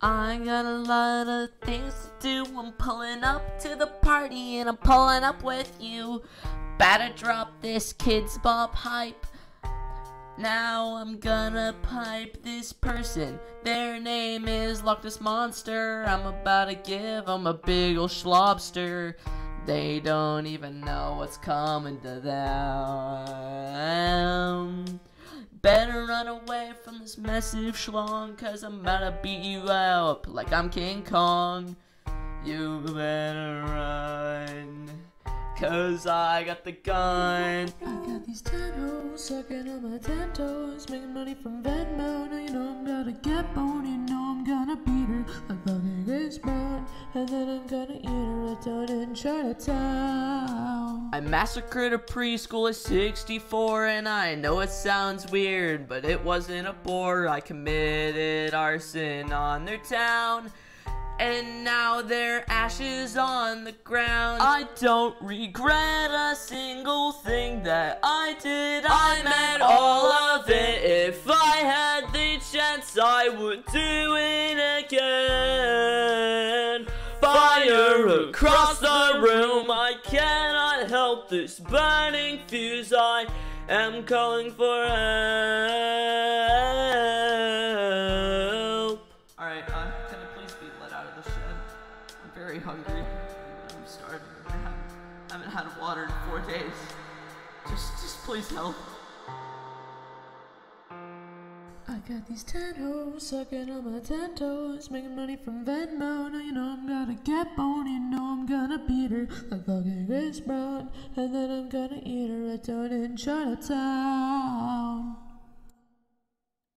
I got a lot of things to do. I'm pulling up to the party and I'm pulling up with you. Better drop this Kidz Bop hype. Now I'm gonna pipe this person. Their name is Loch Ness Monster. I'm about to give them a big ol' schlobster. They don't even know what's coming to them. Better run away from this massive schlong, cause I'm about to beat you up like I'm King Kong. You better run, cause I got the gun. I got these ten hoes sucking on my ten toes, making money from Venmo. Now you know I'm gonna get boned, you know I'm gonna beat her like fucking Chris Brown, and then I'm gonna eat her donut in Chinatown. I massacred a preschool at 64, and I know it sounds weird, but it wasn't a bore. I committed arson on their town. And now their ashes on the ground. I don't regret a single thing that I did. I meant all of it. If I had the chance, I would do it again. Fire across the room. I cannot help this burning fuse. I am calling for help. Alright, uh, can I please be let out of the shed? I'm very hungry. I'm starving. I haven't, I haven't had water in four days. Just, just please help. Got these ten hoes sucking on my ten toes, making money from Venmo. Now you know I'm gonna get boned, you know I'm gonna beat her like fucking Chris Brown, and then I'm gonna eat her a donut in Chinatown.